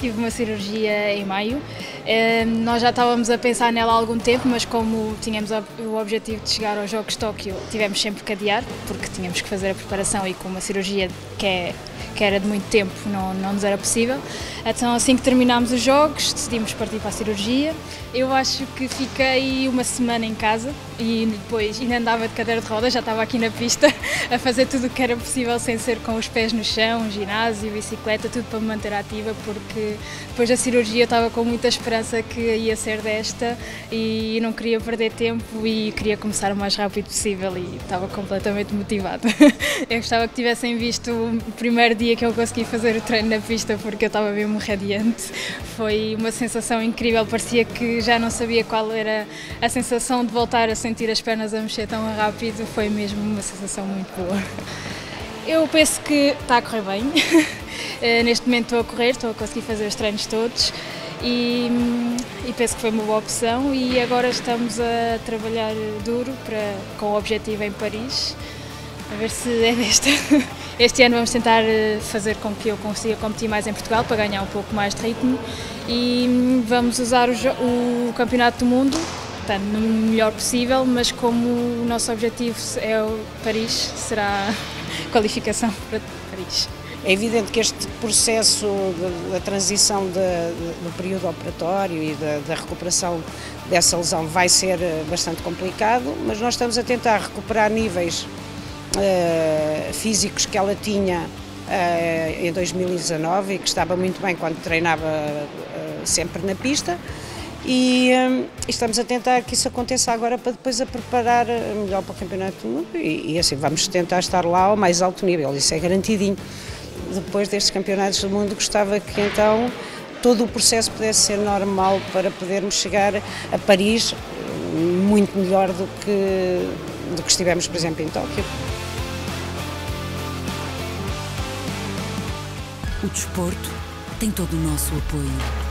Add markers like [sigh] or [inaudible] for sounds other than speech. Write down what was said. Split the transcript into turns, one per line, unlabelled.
Tive uma cirurgia em maio eh, nós já estávamos a pensar nela há algum tempo, mas como tínhamos o objetivo de chegar aos Jogos de Tóquio, tivemos sempre que adiar, porque tínhamos que fazer a preparação e com uma cirurgia que, é, que era de muito tempo não, não nos era possível. Então, assim que terminámos os Jogos, decidimos partir para a cirurgia. Eu acho que fiquei uma semana em casa e depois ainda andava de cadeira de rodas, já estava aqui na pista [laughs] a fazer tudo o que era possível sem ser com os pés no chão, ginásio, bicicleta, tudo para me manter ativa, porque depois da cirurgia eu estava com muita esperança que ia ser desta e não queria perder tempo e queria começar o mais rápido possível e estava completamente motivada. [laughs] Eu gostava que tivessem visto o primeiro dia que eu consegui fazer o treino na pista porque eu estava mesmo radiante. Foi uma sensação incrível, parecia que já não sabia qual era a sensação de voltar a sentir as pernas a mexer tão rápido, foi mesmo uma sensação muito boa. Eu penso que está a correr bem. [laughs] Eh, neste momento estou a correr, estou a conseguir fazer os treinos todos e, e, penso que foi uma boa opção e agora estamos a trabalhar duro para, com o objetivo em Paris, a ver se é desta. [laughs] Este ano vamos tentar eh, fazer com que eu consiga competir mais em Portugal para ganhar um pouco mais de ritmo e hum, vamos usar o, o Campeonato do Mundo no melhor possível, mas como o nosso objetivo é o Paris, será [laughs] qualificação para Paris.
É evidente que este processo da transição de, de, do período operatório e da, recuperação dessa lesão vai ser eh, bastante complicado, mas nós estamos a tentar recuperar níveis uh, físicos que ela tinha uh, em 2019 e que estava muito bem quando treinava uh, sempre na pista. E, um, estamos a tentar que isso aconteça agora para depois a preparar melhor para o Campeonato do Mundo e, e assim vamos tentar estar lá ao mais alto nível, isso é garantidinho depois destes campeonatos do mundo, gostava que então todo o processo pudesse ser normal para podermos chegar a Paris muito melhor do que, do que estivemos, por exemplo, em Tóquio.
O desporto tem todo o nosso apoio.